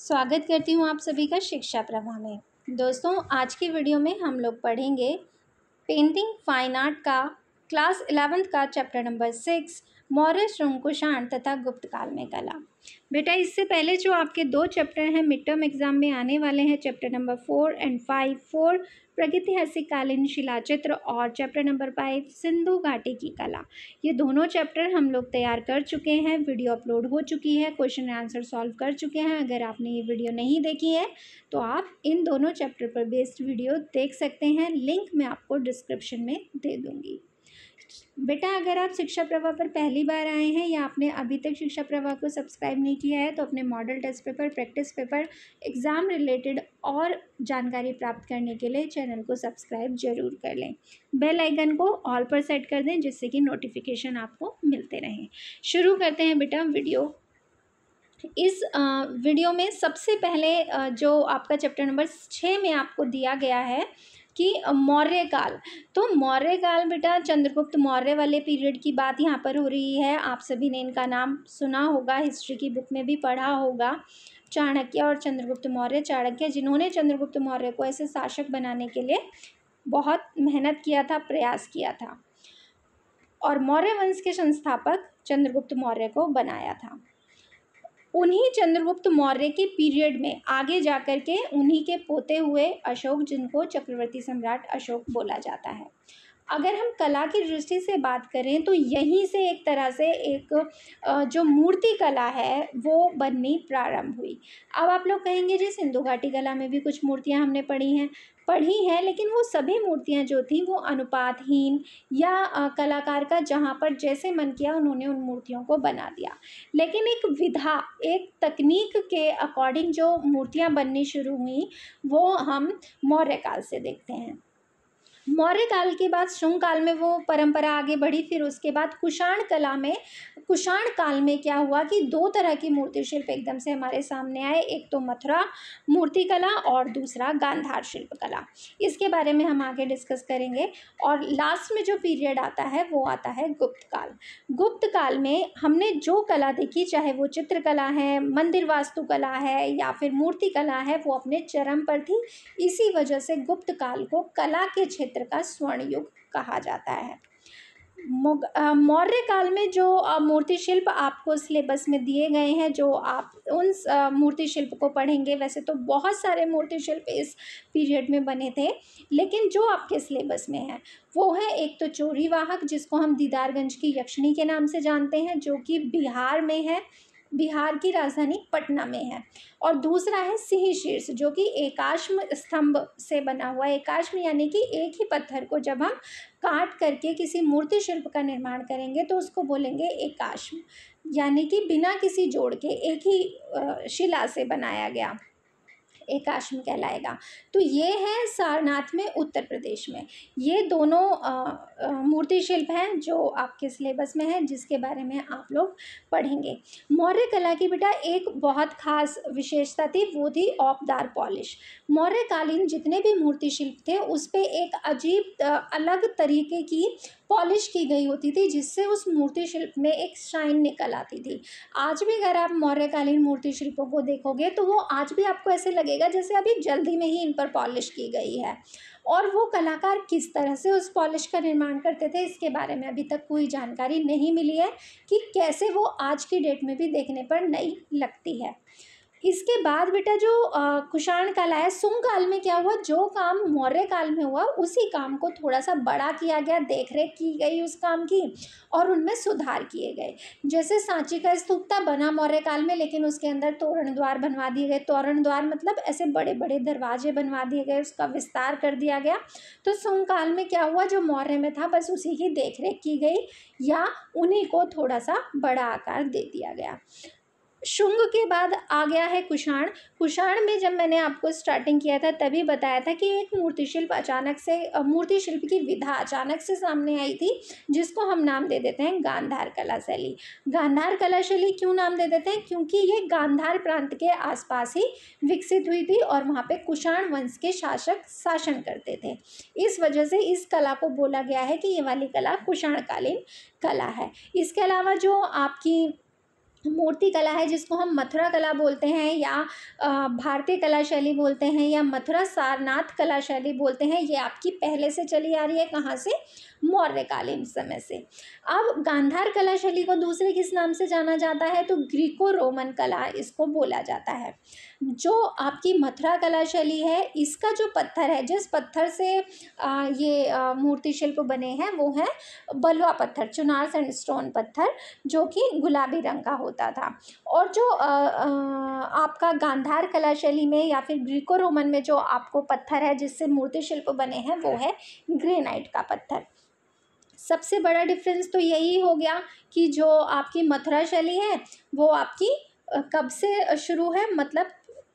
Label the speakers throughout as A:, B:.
A: स्वागत करती हूँ आप सभी का शिक्षा प्रभा में। दोस्तों, आज की वीडियो में हम लोग पढ़ेंगे पेंटिंग फाइन आर्ट का क्लास इलेवेंथ का चैप्टर नंबर सिक्स मौर्य श्रृंकुशाण तथा गुप्त काल में कला। बेटा, इससे पहले जो आपके दो चैप्टर हैं मिड टर्म एग्ज़ाम में आने वाले हैं chapter number four and five four प्रगतिहासिक कालीन शिलाचित्र और चैप्टर नंबर फाइव सिंधु घाटी की कला। ये दोनों चैप्टर हम लोग तैयार कर चुके हैं वीडियो अपलोड हो चुकी है क्वेश्चन आंसर सॉल्व कर चुके हैं। अगर आपने ये वीडियो नहीं देखी है तो आप इन दोनों चैप्टर पर बेस्ड वीडियो देख सकते हैं। लिंक मैं आपको डिस्क्रिप्शन में दे दूँगी। बेटा, अगर आप शिक्षा प्रवाह पर पहली बार आए हैं या आपने अभी तक शिक्षा प्रवाह को सब्सक्राइब नहीं किया है तो अपने model test paper practice paper exam related और जानकारी प्राप्त करने के लिए चैनल को सब्सक्राइब ज़रूर कर लें। बेल आइकन को ऑल पर सेट कर दें, जिससे कि नोटिफिकेशन आपको मिलते रहें। शुरू करते हैं बेटा वीडियो इस वीडियो में सबसे पहले जो आपका चैप्टर नंबर छः में आपको दिया गया है कि मौर्य काल। तो मौर्य काल बेटा चंद्रगुप्त मौर्य वाले पीरियड की बात यहाँ पर हो रही है। आप सभी ने इनका नाम सुना होगा, हिस्ट्री की बुक में भी पढ़ा होगा। चाणक्य और चंद्रगुप्त मौर्य, चाणक्य जिन्होंने चंद्रगुप्त मौर्य को ऐसे शासक बनाने के लिए बहुत मेहनत किया था, प्रयास किया था और मौर्य वंश के संस्थापक चंद्रगुप्त मौर्य को बनाया था। उन्हीं चंद्रगुप्त मौर्य के पीरियड में आगे जा कर के उन्हीं के पोते हुए अशोक, जिनको चक्रवर्ती सम्राट अशोक बोला जाता है। अगर हम कला की दृष्टि से बात करें तो यहीं से एक तरह से एक जो मूर्ति कला है, वो बननी प्रारंभ हुई। अब आप लोग कहेंगे, जी, सिंधु घाटी कला में भी कुछ मूर्तियाँ हमने पढ़ी हैं। पढ़ी हैं, लेकिन वो सभी मूर्तियाँ जो थीं वो अनुपातहीन या कलाकार का जहाँ पर जैसे मन किया उन्होंने उन मूर्तियों को बना दिया। लेकिन एक विधा, एक तकनीक के अकॉर्डिंग जो मूर्तियाँ बननी शुरू हुई, वो हम मौर्य काल से देखते हैं। मौर्य काल के बाद, शुंग काल में वो परंपरा आगे बढ़ी, फिर उसके बाद कुषाण कला में, कुषाण काल में क्या हुआ कि दो तरह की मूर्ति शिल्प एकदम से हमारे सामने आए, एक तो मथुरा मूर्ति कला और दूसरा गांधार शिल्प कला। इसके बारे में हम आगे डिस्कस करेंगे और लास्ट में जो पीरियड आता है, वो आता है गुप्त काल। गुप्त काल में हमने जो कला देखी, चाहे वो चित्रकला है, मंदिर वास्तुकला है या फिर मूर्ति कला है, वो अपने चरम पर थी। इसी वजह से गुप्त काल को कला के क्षेत्र का स्वर्ण युग कहा जाता है। मौर्य काल में जो मूर्ति शिल्प आपको सिलेबस में दिए गए हैं, जो आप उन मूर्ति शिल्प को पढ़ेंगे, वैसे तो बहुत सारे मूर्ति शिल्प इस पीरियड में बने थे, लेकिन जो आपके सिलेबस में है, वो है एक तो चोरी वाहक, जिसको हम दीदारगंज की यक्षिणी के नाम से जानते हैं, जो कि बिहार में है बिहार की राजधानी पटना में है। और दूसरा है सिंह शीर्ष, जो कि एकाश्म स्तंभ से बना हुआ एकाश्म यानी कि एक ही पत्थर को जब हम काट करके किसी मूर्ति शिल्प का निर्माण करेंगे तो उसको बोलेंगे एकाश्म। यानी कि बिना किसी जोड़ के एक ही शिला से बनाया गया। एक आश्रम कहलाएगा। तो ये है सारनाथ में, उत्तर प्रदेश में। ये दोनों मूर्ति शिल्प हैं जो आपके सिलेबस में है, जिसके बारे में आप लोग पढ़ेंगे। मौर्य कला की बेटा एक बहुत खास विशेषता थी, वो थी औपदार पॉलिश। मौर्यकालीन जितने भी मूर्ति शिल्प थे, उस पर एक अजीब अलग तरीके की पॉलिश की गई होती थी, जिससे उस मूर्ति शिल्प में एक शाइन निकल आती थी। आज भी अगर आप मौर्यकालीन मूर्ति शिल्पों को देखोगे तो वो आज भी आपको ऐसे लगेगा जैसे अभी जल्दी में ही इन पर पॉलिश की गई है। और वो कलाकार किस तरह से उस पॉलिश का निर्माण करते थे, इसके बारे में अभी तक कोई जानकारी नहीं मिली है कि कैसे वो आज की डेट में भी देखने पर नई लगती है। इसके बाद बेटा जो कुषाण काल आया सुंग काल में क्या हुआ? जो काम मौर्य काल में हुआ, उसी काम को थोड़ा सा बड़ा किया गया देख रेख की गई उस काम की और उनमें सुधार किए गए। जैसे सांची का स्तूप था बना मौर्य काल में, लेकिन उसके अंदर तोरण द्वार बनवा दिए गए। तोरण द्वार मतलब ऐसे बड़े बड़े दरवाजे बनवा दिए गए, उसका विस्तार कर दिया गया। तो सुंग काल में क्या हुआ? जो मौर्य में था, बस उसी की देख की गई या उन्हीं को थोड़ा सा बड़ा आकार दे दिया गया। शुंग के बाद आ गया है कुषाण। कुषाण में जब मैंने आपको स्टार्टिंग किया था, तभी बताया था कि एक मूर्ति शिल्प अचानक से मूर्ति शिल्प की विधा अचानक से सामने आई थी, जिसको हम नाम दे देते हैं गांधार कला शैली। गांधार कला शैली क्यों नाम दे देते हैं? क्योंकि ये गांधार प्रांत के आसपास ही विकसित हुई थी और वहाँ पे कुषाण वंश के शासक शासन करते थे। इस वजह से इस कला को बोला गया है कि ये वाली कला कुषाणकालीन कला है। इसके अलावा जो आपकी मूर्ति कला है, जिसको हम मथुरा कला बोलते हैं या भारतीय कला शैली बोलते हैं या मथुरा सारनाथ कला शैली बोलते हैं, ये आपकी पहले से चली आ रही है, कहाँ से? मौर्यकालीन समय से। अब गांधार कला शैली को दूसरे किस नाम से जाना जाता है? तो ग्रीको रोमन कला इसको बोला जाता है। जो आपकी मथुरा कला शैली है, इसका जो पत्थर है, जिस पत्थर से ये मूर्ति शिल्प बने हैं, वो है बलुआ पत्थर, चुनार एंड स्टोन पत्थर, जो कि गुलाबी रंग का होता था। और जो आपका गांधार कला शैली में या फिर ग्रीको रोमन में जो आपको पत्थर है, जिससे मूर्ति शिल्प बने हैं, वो है ग्रेनाइट का पत्थर। सबसे बड़ा डिफरेंस तो यही हो गया कि जो आपकी मथुरा शैली है, वो आपकी कब से शुरू है? मतलब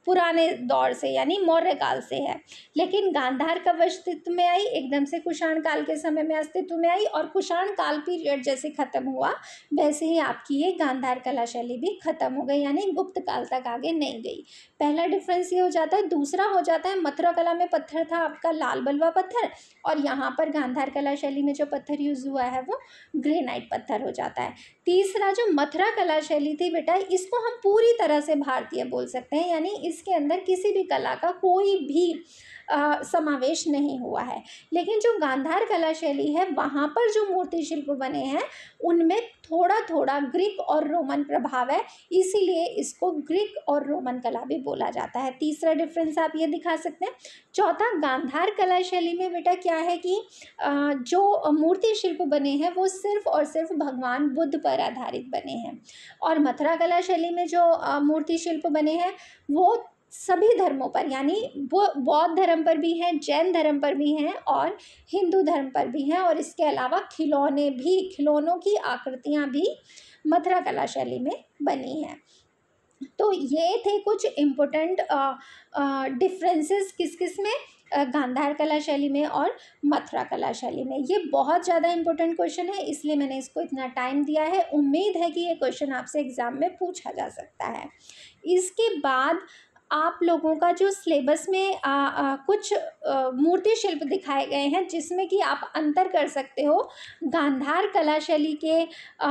A: पुराने दौर से, यानी मौर्य काल से है। लेकिन गांधार कब अस्तित्व में आई, एकदम से कुषाण काल के समय में अस्तित्व में आई, और कुषाण काल पीरियड जैसे ख़त्म हुआ, वैसे ही आपकी ये गांधार कला शैली भी ख़त्म हो गई, यानी गुप्त काल तक आगे नहीं गई। पहला डिफरेंस ये हो जाता है। दूसरा हो जाता है, मथुरा कला में पत्थर था आपका, लाल बलवा पत्थर, और यहाँ पर गांधार कला शैली में जो पत्थर यूज़ हुआ है, वो ग्रेनाइट पत्थर हो जाता है। तीसरा जो मथुरा कला शैली थी बेटा, इसको हम पूरी तरह से भारतीय बोल सकते हैं, यानी इसके अंदर किसी भी कला का कोई भी समावेश नहीं हुआ है। लेकिन जो गांधार कला शैली है, वहाँ पर जो मूर्ति शिल्प बने हैं, उनमें थोड़ा थोड़ा ग्रीक और रोमन प्रभाव है। इसीलिए इसको ग्रीक और रोमन कला भी बोला जाता है। तीसरा डिफरेंस आप ये दिखा सकते हैं। चौथा, गांधार कला शैली में बेटा क्या है कि जो मूर्ति शिल्प बने हैं, वो सिर्फ़ और सिर्फ़ भगवान बुद्ध पर आधारित बने हैं। और मथुरा कला शैली में जो मूर्ति शिल्प बने हैं, वो सभी धर्मों पर, यानी वो बौद्ध धर्म पर भी हैं, जैन धर्म पर भी हैं और हिंदू धर्म पर भी हैं और इसके अलावा खिलौने भी, खिलौनों की आकृतियाँ भी मथुरा कला शैली में बनी हैं। तो ये थे कुछ इम्पोर्टेंट डिफरेंसेस किस किसमें गांधार कला शैली में और मथुरा कला शैली में। ये बहुत ज़्यादा इंपॉर्टेंट क्वेश्चन है, इसलिए मैंने इसको इतना टाइम दिया है। उम्मीद है कि ये क्वेश्चन आपसे एग्ज़ाम में पूछा जा सकता है। इसके बाद आप लोगों का जो सिलेबस में आ, आ, कुछ मूर्ति शिल्प दिखाए गए हैं जिसमें कि आप अंतर कर सकते हो गांधार कला शैली के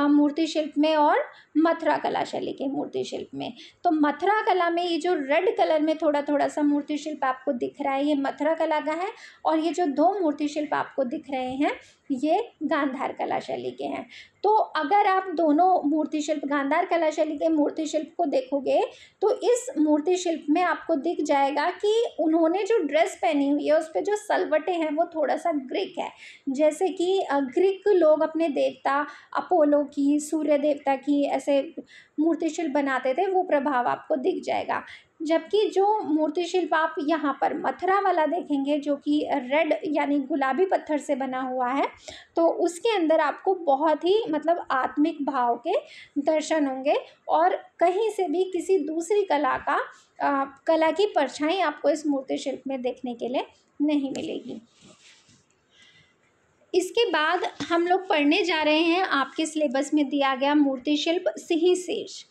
A: मूर्ति शिल्प में और मथुरा कला शैली के मूर्ति शिल्प में। तो मथुरा कला में ये जो रेड कलर में थोड़ा थोड़ा सा मूर्ति शिल्प आपको दिख रहा है, ये मथुरा कला का है और ये जो दो मूर्ति शिल्प आपको दिख रहे हैं, ये गांधार कला शैली के हैं। तो अगर आप दोनों मूर्ति शिल्प, गांधार कला शैली के मूर्ति शिल्प को देखोगे तो इस मूर्ति शिल्प में आपको दिख जाएगा कि उन्होंने जो ड्रेस पहनी हुई है, उस पर जो सलवटे हैं, वो थोड़ा सा ग्रीक है। जैसे कि ग्रीक लोग अपने देवता, अपोलो की, सूर्य देवता की ऐसे मूर्तिशिल्प बनाते थे वो प्रभाव आपको दिख जाएगा। जबकि जो मूर्तिशिल्प आप यहाँ पर मथुरा वाला देखेंगे जो कि रेड यानी गुलाबी पत्थर से बना हुआ है तो उसके अंदर आपको बहुत ही मतलब आत्मिक भाव के दर्शन होंगे और कहीं से भी किसी दूसरी कला का आ, कला की परछाई आपको इस मूर्तिशिल्प में देखने के लिए नहीं मिलेगी। इसके बाद हम लोग पढ़ने जा रहे हैं। आपके सिलेबस में दिया गया मूर्ति शिल्प सिंह शीर्ष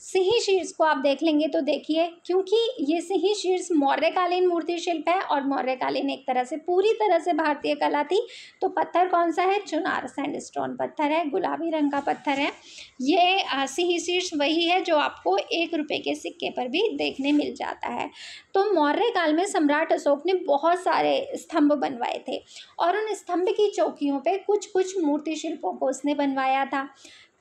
A: सिंही शीर्ष को आप देख लेंगे तो देखिए, क्योंकि ये सिंही शीर्ष मौर्यकालीन मूर्ति शिल्प है और मौर्यकालीन एक तरह से पूरी तरह से भारतीय कला थी। तो पत्थर कौन सा है? चुनार सैंडस्टोन पत्थर है, गुलाबी रंग का पत्थर है। ये सिंही शीर्ष वही है जो आपको एक रुपये के सिक्के पर भी देखने मिल जाता है। तो मौर्य काल में सम्राट अशोक ने बहुत सारे स्तंभ बनवाए थे और उन स्तंभ की चौकियों पर कुछ कुछ मूर्ति शिल्पों को उसने बनवाया था।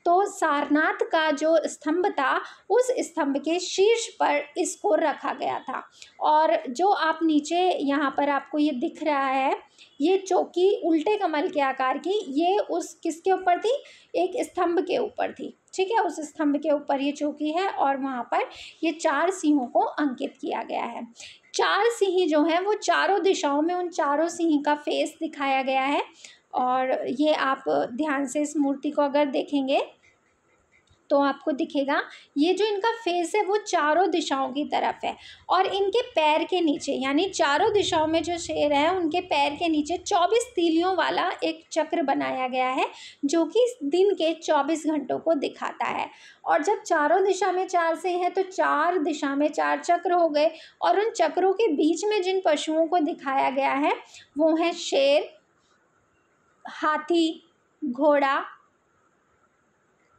A: तो सारनाथ का जो स्तंभ था, उस स्तंभ के शीर्ष पर इसको रखा गया था। और जो आप नीचे यहाँ पर आपको ये दिख रहा है, ये चौकी उल्टे कमल के आकार की, ये उस किसके ऊपर थी? एक स्तंभ के ऊपर थी। ठीक है, उस स्तंभ के ऊपर ये चौकी है और वहाँ पर ये चार सिंहों को अंकित किया गया है। चार सिंह जो हैं, वो चारों दिशाओं में उन चारों सिंह का फेस दिखाया गया है। और ये आप ध्यान से इस मूर्ति को अगर देखेंगे तो आपको दिखेगा, ये जो इनका फेस है, वो चारों दिशाओं की तरफ़ है और इनके पैर के नीचे, यानी चारों दिशाओं में जो शेर है, उनके पैर के नीचे चौबीस तीलियों वाला एक चक्र बनाया गया है, जो कि दिन के चौबीस घंटों को दिखाता है। और जब चारों दिशा में चार से हैं तो चार दिशा में चार चक्र हो गए और उन चक्रों के बीच में जिन पशुओं को दिखाया गया है, वो हैं शेर हाथी घोड़ा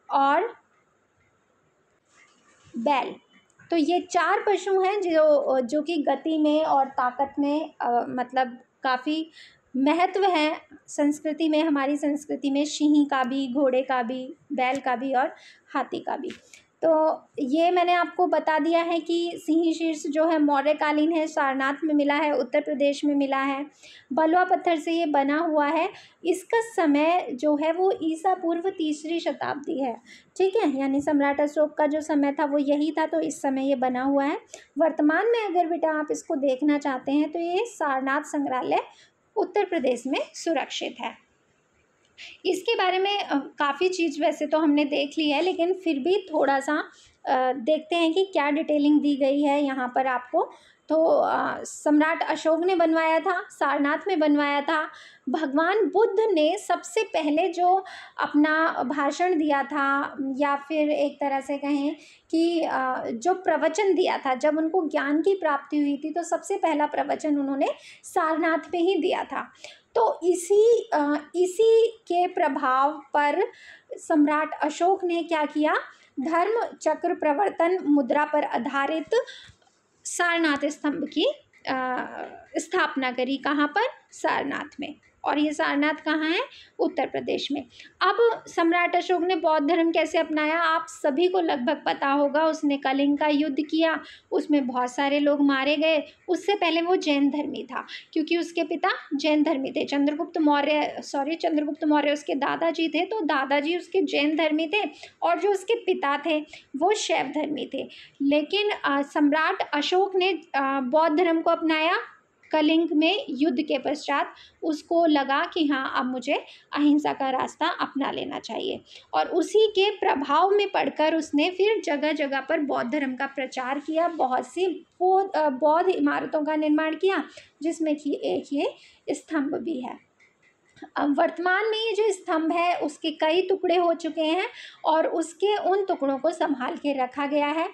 A: और बैल। तो ये चार पशु हैं जो जो कि गति में और ताकत में आ, मतलब काफ़ी महत्व है संस्कृति में हमारी संस्कृति में सिंह का भी घोड़े का भी बैल का भी और हाथी का भी। तो ये मैंने आपको बता दिया है कि सिंह शीर्ष जो है मौर्यकालीन है, सारनाथ में मिला है, उत्तर प्रदेश में मिला है, बलुआ पत्थर से ये बना हुआ है। इसका समय जो है वो ईसा पूर्व तीसरी शताब्दी है, ठीक है? यानी सम्राट अशोक का जो समय था वो यही था तो इस समय ये बना हुआ है। वर्तमान में अगर बेटा आप इसको देखना चाहते हैं तो ये सारनाथ संग्रहालय उत्तर प्रदेश में सुरक्षित है। इसके बारे में काफ़ी चीज़ वैसे तो हमने देख ली है, लेकिन फिर भी थोड़ा सा देखते हैं कि क्या डिटेलिंग दी गई है यहाँ पर आपको। तो सम्राट अशोक ने बनवाया था, सारनाथ में बनवाया था। भगवान बुद्ध ने सबसे पहले जो अपना भाषण दिया था, या फिर एक तरह से कहें कि जो प्रवचन दिया था, जब उनको ज्ञान की प्राप्ति हुई थी तो सबसे पहला प्रवचन उन्होंने सारनाथ पे ही दिया था। तो इसी इसी के प्रभाव पर सम्राट अशोक ने क्या किया? धर्म चक्र प्रवर्तन मुद्रा पर आधारित सारनाथ स्तंभ की स्थापना करी। कहाँ पर? सारनाथ में। और ये सारनाथ कहाँ है? उत्तर प्रदेश में। अब सम्राट अशोक ने बौद्ध धर्म कैसे अपनाया? आप सभी को लगभग पता होगा, उसने कलिंग का युद्ध किया, उसमें बहुत सारे लोग मारे गए। उससे पहले वो जैन धर्मी था, क्योंकि उसके पिता जैन धर्मी थे। चंद्रगुप्त मौर्य, सॉरी, चंद्रगुप्त मौर्य उसके दादाजी थे तो दादाजी उसके जैन धर्मी थे और जो उसके पिता थे, वो शैव धर्मी थे। लेकिन सम्राट अशोक ने बौद्ध धर्म को अपनाया कलिंग में युद्ध के पश्चात उसको लगा कि हाँ अब मुझे अहिंसा का रास्ता अपना लेना चाहिए। और उसी के प्रभाव में पढ़कर उसने फिर जगह जगह पर बौद्ध धर्म का प्रचार किया, बहुत सी बौद्ध इमारतों का निर्माण किया, जिसमें कि एक ये स्तंभ भी है। अब वर्तमान में ये जो स्तंभ है, उसके कई टुकड़े हो चुके हैं और उसके उन टुकड़ों को संभाल के रखा गया है।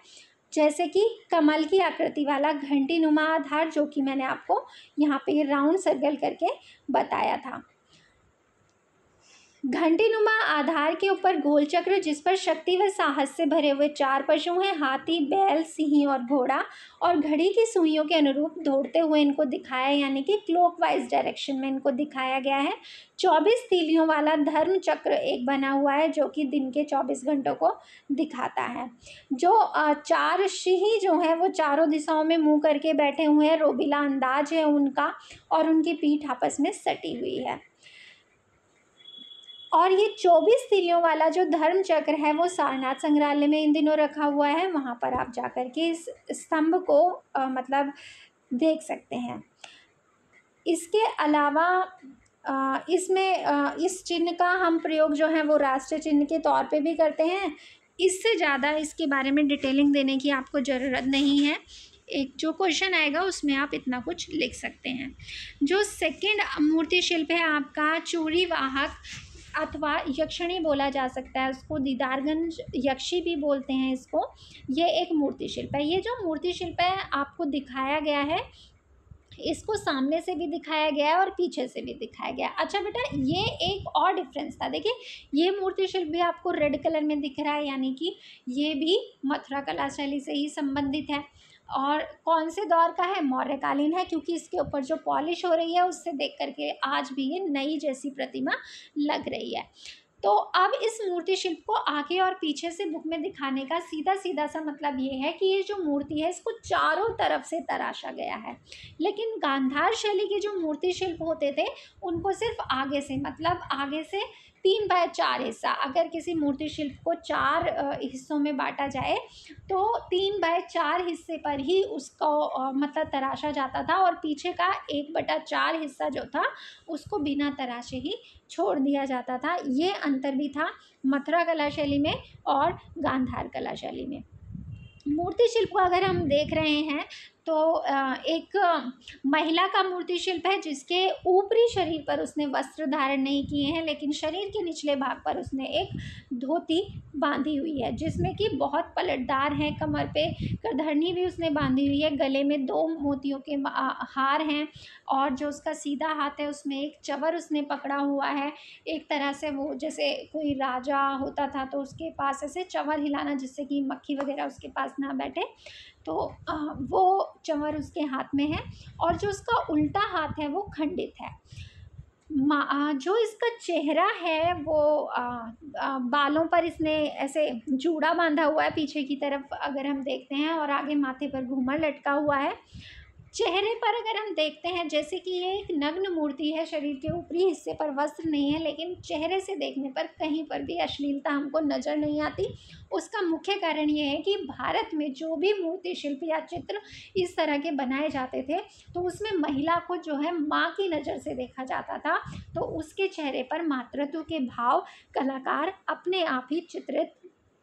A: जैसे कि कमल की आकृति वाला घंटी नुमा आधार जो कि मैंने आपको यहाँ पे राउंड सर्कल करके बताया था। घंटीनुमा आधार के ऊपर गोल चक्र जिस पर शक्ति व साहस से भरे हुए चार पशु हैं, हाथी, बैल, सिंह और घोड़ा, और घड़ी की सुइयों के अनुरूप दौड़ते हुए इनको दिखाया, यानी कि क्लॉक वाइज डायरेक्शन में इनको दिखाया गया है। चौबीस तीलियों वाला धर्म चक्र एक बना हुआ है, जो कि दिन के चौबीस घंटों को दिखाता है। जो चार सिंह जो है, वो चारों दिशाओं में मुँह करके बैठे हुए हैं, रोबीला अंदाज है उनका, और उनकी पीठ आपस में सटी हुई है। और ये चौबीस तिरियों वाला जो धर्म चक्र है वो सारनाथ संग्रहालय में इन दिनों रखा हुआ है। वहाँ पर आप जा कर के इस स्तंभ को आ, मतलब देख सकते हैं। इसके अलावा इसमें इस चिन्ह का हम प्रयोग जो है वो राष्ट्रीय चिन्ह के तौर पे भी करते हैं। इससे ज़्यादा इसके बारे में डिटेलिंग देने की आपको ज़रूरत नहीं है। एक जो क्वेश्चन आएगा उसमें आप इतना कुछ लिख सकते हैं। जो सेकंड मूर्ति शिल्प है आपका चूड़ी वाहक अथवा यक्षिणी बोला जा सकता है, उसको दीदारगंज यक्षी भी बोलते हैं इसको। ये एक मूर्ति शिल्प है। ये जो मूर्ति शिल्प है, आपको दिखाया गया है, इसको सामने से भी दिखाया गया है और पीछे से भी दिखाया गया अच्छा बेटा, ये एक और डिफरेंस था। देखिए, ये मूर्ति शिल्प भी आपको रेड कलर में दिख रहा है, यानी कि ये भी मथुरा कला शैली से ही संबंधित है। और कौन से दौर का है? मौर्यकालीन है, क्योंकि इसके ऊपर जो पॉलिश हो रही है, उससे देख करके आज भी ये नई जैसी प्रतिमा लग रही है। तो अब इस मूर्ति शिल्प को आगे और पीछे से बुक में दिखाने का सीधा सीधा सा मतलब ये है कि ये जो मूर्ति है, इसको चारों तरफ़ से तराशा गया है। लेकिन गांधार शैली के जो मूर्ति शिल्प होते थे, उनको सिर्फ़ आगे से मतलब आगे से तीन बाय चार हिस्सा। अगर किसी मूर्ति शिल्प को चार हिस्सों में बांटा जाए तो तीन बाय चार हिस्से पर ही उसको मतलब तराशा जाता था और पीछे का एक बटा चार हिस्सा जो था, उसको बिना तराशे ही छोड़ दिया जाता था। ये अंतर भी था मथुरा कला शैली में और गांधार कला शैली में। मूर्ति शिल्प को अगर हम देख रहे हैं तो एक महिला का मूर्ति शिल्प है जिसके ऊपरी शरीर पर उसने वस्त्र धारण नहीं किए हैं, लेकिन शरीर के निचले भाग पर उसने एक धोती बांधी हुई है, जिसमें कि बहुत पलटदार हैं, कमर पे करधरनी भी उसने बांधी हुई है, गले में दो मोतियों के हार हैं और जो उसका सीधा हाथ है उसमें एक चवर उसने पकड़ा हुआ है, एक तरह से वो जैसे कोई राजा होता था तो उसके पास ऐसे चवर हिलाना जिससे कि मक्खी वगैरह उसके पास ना बैठे तो वो चंवर उसके हाथ में है और जो उसका उल्टा हाथ है वो खंडित है। जो इसका चेहरा है वो बालों पर इसने ऐसे जूड़ा बांधा हुआ है पीछे की तरफ़ अगर हम देखते हैं और आगे माथे पर घूमर लटका हुआ है। चेहरे पर अगर हम देखते हैं, जैसे कि ये एक नग्न मूर्ति है, शरीर के ऊपरी हिस्से पर वस्त्र नहीं है, लेकिन चेहरे से देखने पर कहीं पर भी अश्लीलता हमको नज़र नहीं आती। उसका मुख्य कारण ये है कि भारत में जो भी मूर्ति, शिल्प या चित्र इस तरह के बनाए जाते थे तो उसमें महिला को जो है माँ की नज़र से देखा जाता था तो उसके चेहरे पर मातृत्व के भाव, कलाकार अपने आप ही चित्रित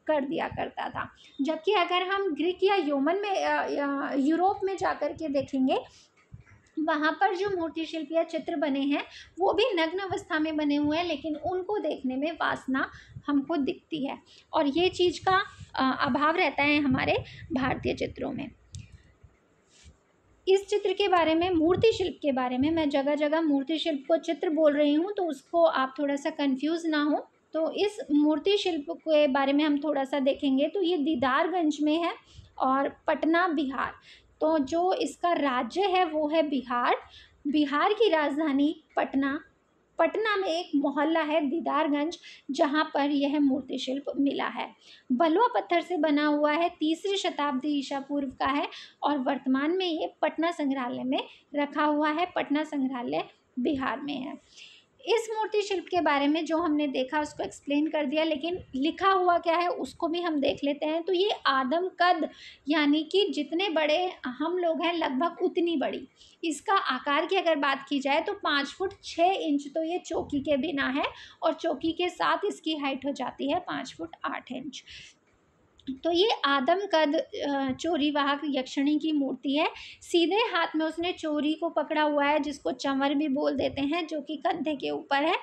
A: कर दिया करता था। जबकि अगर हम ग्रीक या योमन में यूरोप में जा कर के देखेंगे, वहाँ पर जो मूर्ति शिल्प या चित्र बने हैं, वो भी नग्न अवस्था में बने हुए हैं, लेकिन उनको देखने में वासना हमको दिखती है। और ये चीज़ का अभाव रहता है हमारे भारतीय चित्रों में। इस चित्र के बारे में, मूर्ति शिल्प के बारे में मैं जगह जगह मूर्ति शिल्प को चित्र बोल रही हूँ तो उसको आप थोड़ा सा कंफ्यूज ना हो। तो इस मूर्ति शिल्प के बारे में हम थोड़ा सा देखेंगे। तो ये दीदारगंज में है और पटना बिहार। तो जो इसका राज्य है वो है बिहार। बिहार की राजधानी पटना। पटना में एक मोहल्ला है दीदारगंज, जहाँ पर यह मूर्ति शिल्प मिला है। बलुआ पत्थर से बना हुआ है, तीसरी शताब्दी ईसा पूर्व का है और वर्तमान में ये पटना संग्रहालय में रखा हुआ है। पटना संग्रहालय बिहार में है। इस मूर्ति शिल्प के बारे में जो हमने देखा, उसको एक्सप्लेन कर दिया, लेकिन लिखा हुआ क्या है, उसको भी हम देख लेते हैं। तो ये आदम कद, यानी कि जितने बड़े हम लोग हैं, लगभग उतनी बड़ी। इसका आकार की अगर बात की जाए तो पाँच फुट छः इंच तो ये चौकी के बिना है, और चौकी के साथ इसकी हाइट हो जाती है पाँच फुट आठ इंच। तो ये आदम कद चोरी वाहक यक्षिणी की मूर्ति है। सीधे हाथ में उसने चोरी को पकड़ा हुआ है, जिसको चंवर भी बोल देते हैं, जो कि कंधे के ऊपर है।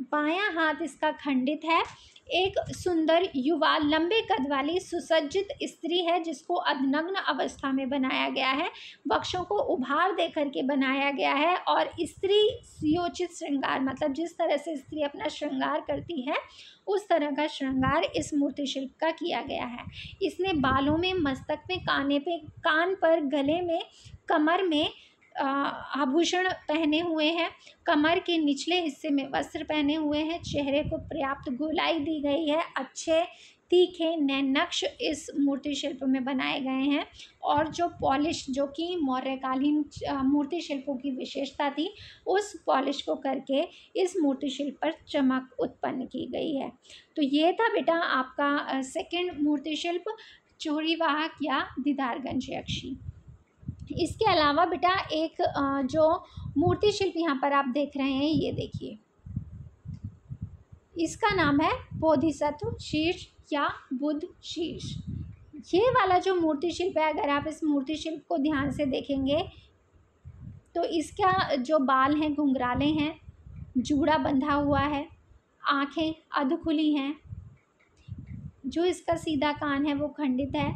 A: बायां हाथ इसका खंडित है। एक सुंदर युवा, लंबे कद वाली, सुसज्जित स्त्री है, जिसको अधनग्न अवस्था में बनाया गया है। बक्षों को उभार दे करके बनाया गया है और स्त्री योचित श्रृंगार मतलब जिस तरह से स्त्री अपना श्रृंगार करती है, उस तरह का श्रृंगार इस मूर्ति शिल्प का किया गया है। इसने बालों में, मस्तक में, काने पे, कान पर, गले में, कमर में आभूषण पहने हुए हैं। कमर के निचले हिस्से में वस्त्र पहने हुए हैं। चेहरे को पर्याप्त गोलाई दी गई है। अच्छे, तीखे नए नक्श इस मूर्ति शिल्प में बनाए गए हैं और जो पॉलिश, जो कि मौर्यकालीन मूर्ति शिल्पों की विशेषता थी, उस पॉलिश को करके इस मूर्ति शिल्प पर चमक उत्पन्न की गई है। तो ये था बेटा आपका सेकंड मूर्ति शिल्प, चोरीवाहक या दीदारगंज यक्षी। इसके अलावा बेटा एक जो मूर्ति शिल्प यहाँ पर आप देख रहे हैं, ये देखिए। इसका नाम है बोधिसत्व शीर्ष या बुद्ध शीर्ष। ये वाला जो मूर्ति शिल्प है, अगर आप इस मूर्ति शिल्प को ध्यान से देखेंगे तो इसका जो बाल हैं, घुंघराले हैं, जूड़ा बंधा हुआ है, आँखें अध खुली हैं, जो इसका सीधा कान है, वो खंडित है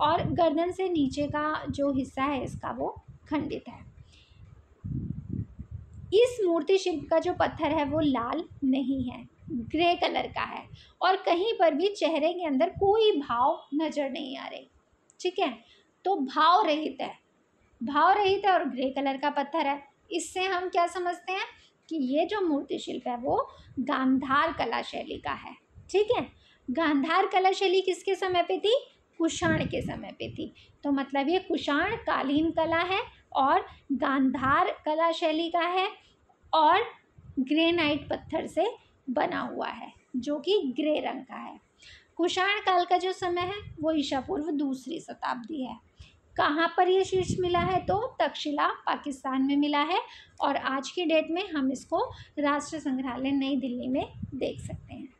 A: और गर्दन से नीचे का जो हिस्सा है इसका वो खंडित है। इस मूर्ति शिल्प का जो पत्थर है वो लाल नहीं है, ग्रे कलर का है और कहीं पर भी चेहरे के अंदर कोई भाव नज़र नहीं आ रहे, ठीक है? तो भाव रहित है। भाव रहित है और ग्रे कलर का पत्थर है। इससे हम क्या समझते हैं कि ये जो मूर्ति शिल्प है वो गांधार कला शैली का है, ठीक है? गांधार कला शैली किसके समय पे थी? कुषाण के समय पे थी। तो मतलब ये कुषाण कालीन कला है और गांधार कला शैली का है और ग्रेनाइट पत्थर से बना हुआ है, जो कि ग्रे रंग का है। कुषाण काल का जो समय है, वो ईशा पूर्व दूसरी शताब्दी है। कहाँ पर ये शीर्ष मिला है? तो तक्षशिला पाकिस्तान में मिला है और आज की डेट में हम इसको राष्ट्र संग्रहालय नई दिल्ली में देख सकते हैं।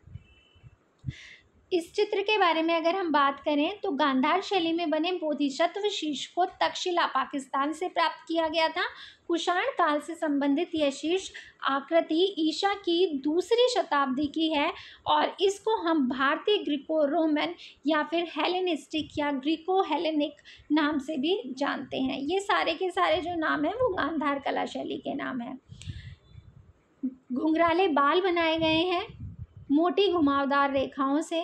A: इस चित्र के बारे में अगर हम बात करें तो गांधार शैली में बने बोधिसत्व शीर्ष को तक्षशिला पाकिस्तान से प्राप्त किया गया था। कुषाण काल से संबंधित यह शीर्ष आकृति ईशा की दूसरी शताब्दी की है और इसको हम भारतीय ग्रीको रोमन या फिर हेलेनिस्टिक या ग्रीको हेलेनिक नाम से भी जानते हैं। ये सारे के सारे जो नाम हैं, वो गांधार कला शैली के नाम हैं। घुंघराले बाल बनाए गए हैं। मोटी घुमावदार रेखाओं से।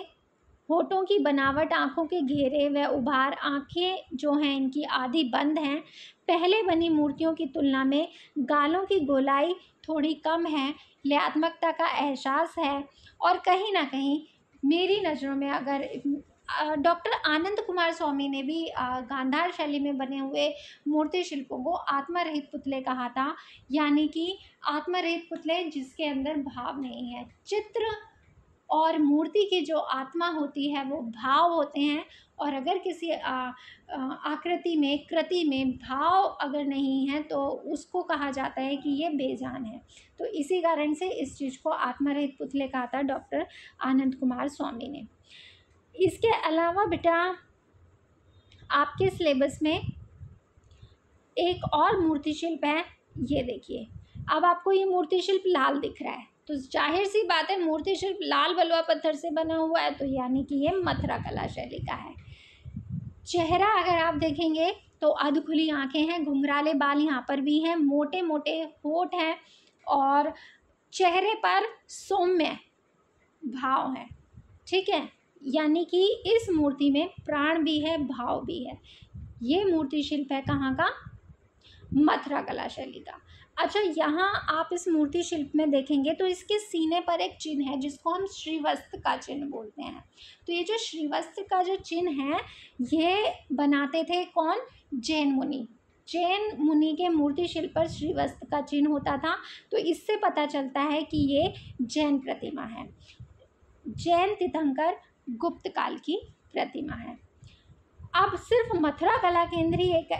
A: होठों की बनावट आँखों के घेरे व उभार आँखें जो हैं इनकी आधी बंद हैं। पहले बनी मूर्तियों की तुलना में गालों की गोलाई थोड़ी कम है, लयात्मकता का एहसास है। और कहीं ना कहीं मेरी नज़रों में अगर डॉक्टर आनंद कुमार स्वामी ने भी गांधार शैली में बने हुए मूर्ति शिल्पों को आत्मरहित पुतले कहा था, यानी कि आत्मरहित पुतले जिसके अंदर भाव नहीं है। चित्र और मूर्ति की जो आत्मा होती है, वो भाव होते हैं। और अगर किसी आकृति में, कृति में भाव अगर नहीं है तो उसको कहा जाता है कि ये बेजान है। तो इसी कारण से इस चीज़ को आत्मरहित पुतले कहा था डॉक्टर आनंद कुमार स्वामी ने। इसके अलावा बेटा, आपके सिलेबस में एक और मूर्ति शिल्प है, ये देखिए। अब आपको ये मूर्ति शिल्प लाल दिख रहा है। तो ज़ाहिर सी बात है, मूर्ति शिल्प लाल बलुआ पत्थर से बना हुआ है तो यानी कि ये मथुरा कला शैली का है। चेहरा अगर आप देखेंगे तो अधखुली आँखें हैं, घुंघराले बाल यहाँ पर भी हैं मोटे मोटे होठ हैं, और चेहरे पर सौम्य भाव है, ठीक है? यानी कि इस मूर्ति में प्राण भी है, भाव भी है। ये मूर्ति शिल्प है कहाँ का? मथुरा कला शैली का। अच्छा यहाँ आप इस मूर्ति शिल्प में देखेंगे तो इसके सीने पर एक चिन्ह है, जिसको हम श्रीवस्त्र का चिन्ह बोलते हैं। तो ये जो श्रीवस्त्र का जो चिन्ह है, ये बनाते थे कौन? जैन मुनि। जैन मुनि के मूर्ति शिल्प पर श्रीवस्त्र का चिन्ह होता था तो इससे पता चलता है कि ये जैन प्रतिमा है। जैन तीर्थंकर गुप्त काल की प्रतिमा है। अब सिर्फ़ मथुरा कला केंद्र ही एक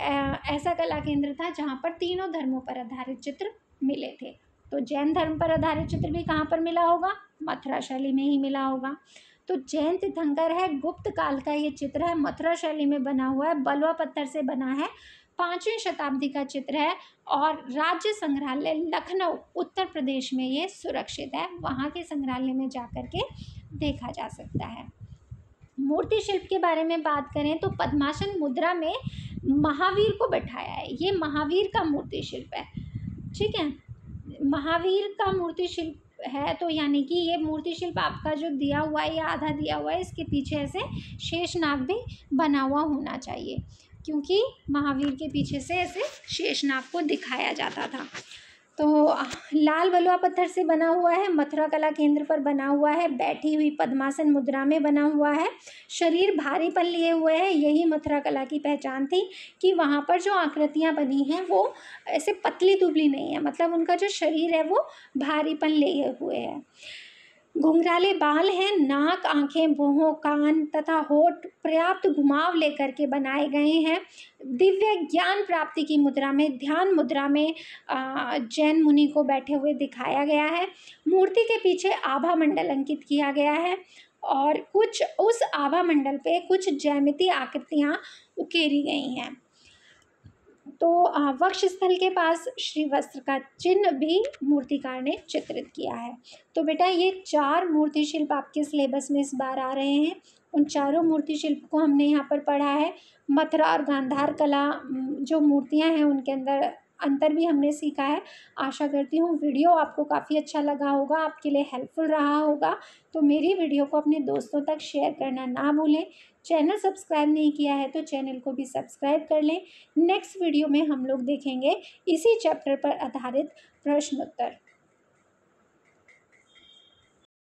A: ऐसा कला केंद्र था जहाँ पर तीनों धर्मों पर आधारित चित्र मिले थे। तो जैन धर्म पर आधारित चित्र भी कहाँ पर मिला होगा? मथुरा शैली में ही मिला होगा। तो जैन तीर्थंकर है, गुप्त काल का ये चित्र है, मथुरा शैली में बना हुआ है, बलवा पत्थर से बना है, पाँचवीं शताब्दी का चित्र है और राज्य संग्रहालय लखनऊ, उत्तर प्रदेश में ये सुरक्षित है, वहाँ के संग्रहालय में जा कर के देखा जा सकता है। मूर्ति शिल्प के बारे में बात करें तो पद्मासन मुद्रा में महावीर को बैठाया है। ये महावीर का मूर्ति शिल्प है। ठीक है? महावीर का मूर्ति शिल्प है तो यानी कि ये मूर्ति शिल्प आपका जो दिया हुआ है, या आधा दिया हुआ है, इसके पीछे ऐसे शेषनाग भी बना हुआ होना चाहिए। क्योंकि महावीर के पीछे से ऐसे शेषनाग को दिखाया जाता था। तो लाल बलुआ पत्थर से बना हुआ है, मथुरा कला केंद्र पर बना हुआ है, बैठी हुई पद्मासन मुद्रा में बना हुआ है, शरीर भारीपन लिए हुए है, यही मथुरा कला की पहचान थी कि वहाँ पर जो आकृतियाँ बनी हैं, वो ऐसे पतली दुबली नहीं है मतलब उनका जो शरीर है, वो भारीपन लिए हुए है। घुंघराले बाल हैं, नाक, आँखें भोहों कान तथा होठ पर्याप्त घुमाव लेकर के बनाए गए हैं। दिव्य ज्ञान प्राप्ति की मुद्रा में, ध्यान मुद्रा में जैन मुनि को बैठे हुए दिखाया गया है। मूर्ति के पीछे आभा मंडल अंकित किया गया है और कुछ उस आभा मंडल पे कुछ जैमिति आकृतियाँ उकेरी गई हैं। तो वक्ष स्थल के पास श्री वस्त्र का चिन्ह भी मूर्तिकार ने चित्रित किया है। तो बेटा, ये चार मूर्ति शिल्प आपके सिलेबस में इस बार आ रहे हैं। उन चारों मूर्ति शिल्प को हमने यहाँ पर पढ़ा है। मथुरा और गांधार कला जो मूर्तियाँ हैं उनके अंदर अंतर भी हमने सीखा है। आशा करती हूँ वीडियो आपको काफ़ी अच्छा लगा होगा, आपके लिए हेल्पफुल रहा होगा। तो मेरी वीडियो को अपने दोस्तों तक शेयर करना ना भूलें। चैनल सब्सक्राइब नहीं किया है तो चैनल को भी सब्सक्राइब कर लें। नेक्स्ट वीडियो में हम लोग देखेंगे इसी चैप्टर पर आधारित प्रश्न उत्तर